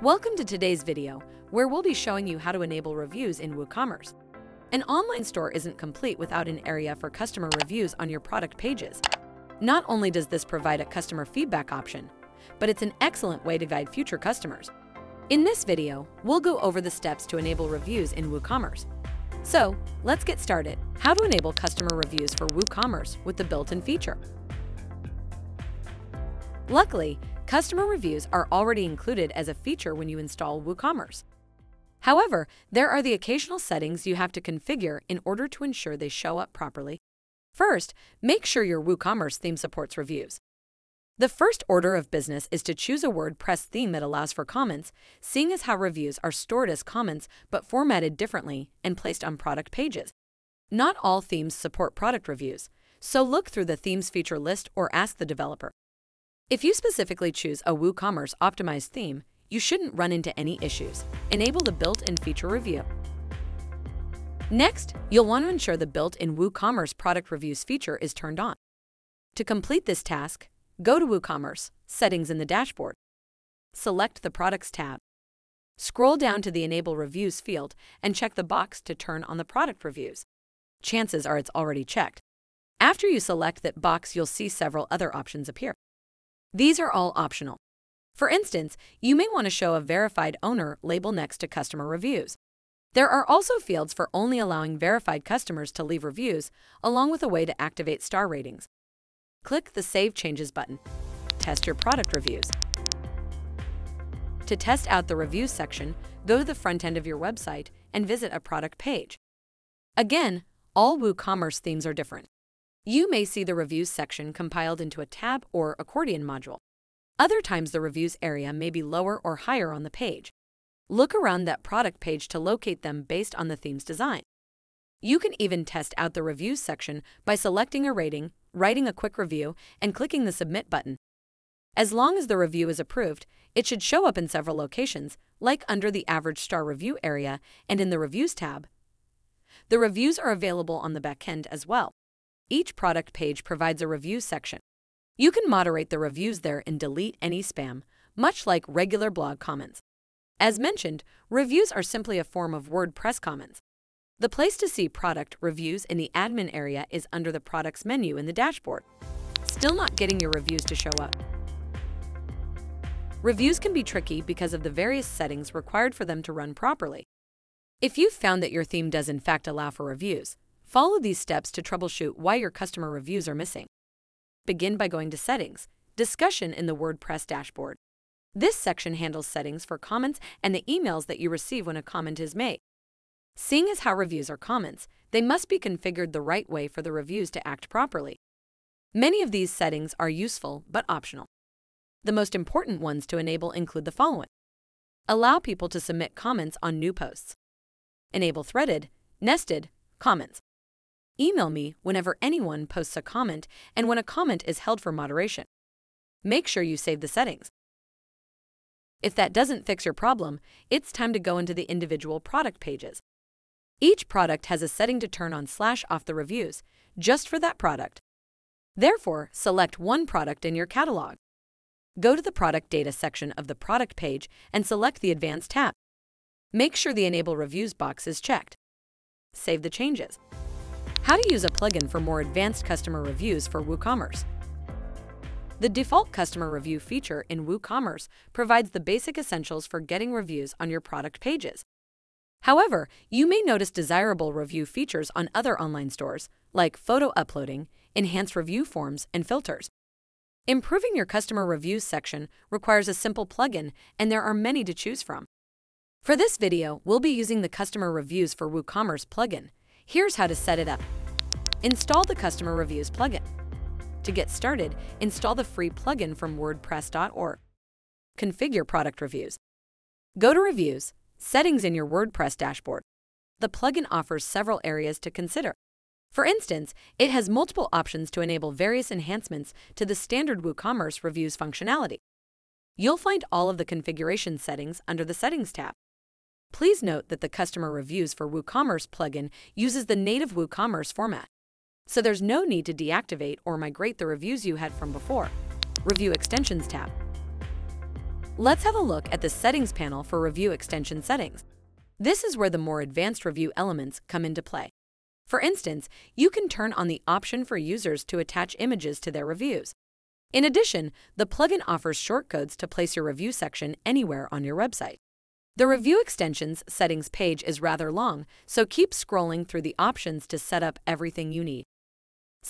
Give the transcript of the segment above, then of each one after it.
Welcome to today's video, where we'll be showing you how to enable reviews in WooCommerce. An online store isn't complete without an area for customer reviews on your product pages. Not only does this provide a customer feedback option, but it's an excellent way to guide future customers. In this video, we'll go over the steps to enable reviews in WooCommerce. So, let's get started. How to enable customer reviews for WooCommerce with the built-in feature. Luckily, Customer reviews are already included as a feature when you install WooCommerce. However, there are the occasional settings you have to configure in order to ensure they show up properly. First, make sure your WooCommerce theme supports reviews. The first order of business is to choose a WordPress theme that allows for comments, seeing as how reviews are stored as comments but formatted differently and placed on product pages. Not all themes support product reviews, so look through the themes feature list or ask the developer. If you specifically choose a WooCommerce optimized theme, you shouldn't run into any issues. Enable the built-in feature review. Next, you'll want to ensure the built-in WooCommerce product reviews feature is turned on. To complete this task, go to WooCommerce, Settings in the dashboard. Select the Products tab. Scroll down to the Enable Reviews field and check the box to turn on the product reviews. Chances are it's already checked. After you select that box, you'll see several other options appear. These are all optional. For instance, you may want to show a verified owner label next to customer reviews. There are also fields for only allowing verified customers to leave reviews, along with a way to activate star ratings. Click the Save Changes button. Test your product reviews. To test out the reviews section, go to the front end of your website and visit a product page. Again, all WooCommerce themes are different. You may see the Reviews section compiled into a tab or accordion module. Other times the Reviews area may be lower or higher on the page. Look around that product page to locate them based on the theme's design. You can even test out the Reviews section by selecting a rating, writing a quick review, and clicking the Submit button. As long as the review is approved, it should show up in several locations, like under the Average Star Review area and in the Reviews tab. The reviews are available on the backend as well. Each product page provides a review section. You can moderate the reviews there and delete any spam, much like regular blog comments. As mentioned, reviews are simply a form of WordPress comments. The place to see product reviews in the admin area is under the products menu in the dashboard. Still not getting your reviews to show up? Reviews can be tricky because of the various settings required for them to run properly. If you've found that your theme does in fact allow for reviews, Follow these steps to troubleshoot why your customer reviews are missing. Begin by going to Settings, Discussion in the WordPress dashboard. This section handles settings for comments and the emails that you receive when a comment is made. Seeing as how reviews are comments, they must be configured the right way for the reviews to act properly. Many of these settings are useful but optional. The most important ones to enable include the following. Allow people to submit comments on new posts. Enable threaded, nested comments. Email me whenever anyone posts a comment and when a comment is held for moderation. Make sure you save the settings. If that doesn't fix your problem, it's time to go into the individual product pages. Each product has a setting to turn on slash off the reviews, just for that product. Therefore, select one product in your catalog. Go to the Product Data section of the product page and select the Advanced tab. Make sure the Enable Reviews box is checked. Save the changes. How to use a plugin for more advanced customer reviews for WooCommerce. The default customer review feature in WooCommerce provides the basic essentials for getting reviews on your product pages. However, you may notice desirable review features on other online stores, like photo uploading, enhanced review forms, and filters. Improving your customer reviews section requires a simple plugin, and there are many to choose from. For this video, we'll be using the Customer Reviews for WooCommerce plugin. Here's how to set it up. Install the Customer Reviews plugin. To get started, install the free plugin from WordPress.org. Configure product reviews. Go to Reviews, Settings in your WordPress dashboard. The plugin offers several areas to consider. For instance, it has multiple options to enable various enhancements to the standard WooCommerce reviews functionality. You'll find all of the configuration settings under the Settings tab. Please note that the Customer Reviews for WooCommerce plugin uses the native WooCommerce format so there's no need to deactivate or migrate the reviews you had from before. Review Extensions tab. Let's have a look at the Settings panel for Review Extension Settings. This is where the more advanced review elements come into play. For instance, you can turn on the option for users to attach images to their reviews. In addition, the plugin offers shortcodes to place your review section anywhere on your website. The Review Extensions settings page is rather long, so keep scrolling through the options to set up everything you need.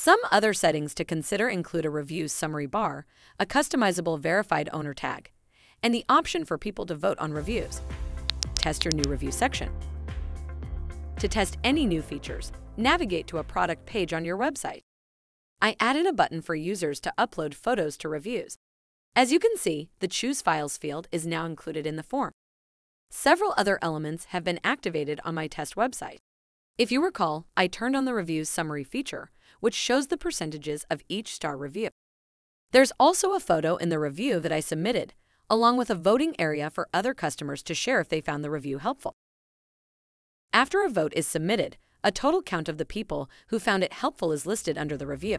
Some other settings to consider include a review summary bar, a customizable verified owner tag, and the option for people to vote on reviews. Test your new review section. To test any new features, navigate to a product page on your website. I added a button for users to upload photos to reviews. As you can see, the Choose Files field is now included in the form. Several other elements have been activated on my test website. If you recall, I turned on the Reviews Summary feature, which shows the percentages of each star review. There's also a photo in the review that I submitted, along with a voting area for other customers to share if they found the review helpful. After a vote is submitted, a total count of the people who found it helpful is listed under the review.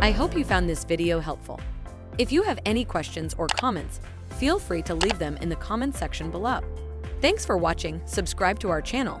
I hope you found this video helpful. If you have any questions or comments, feel free to leave them in the comments section below. Thanks for watching, subscribe to our channel,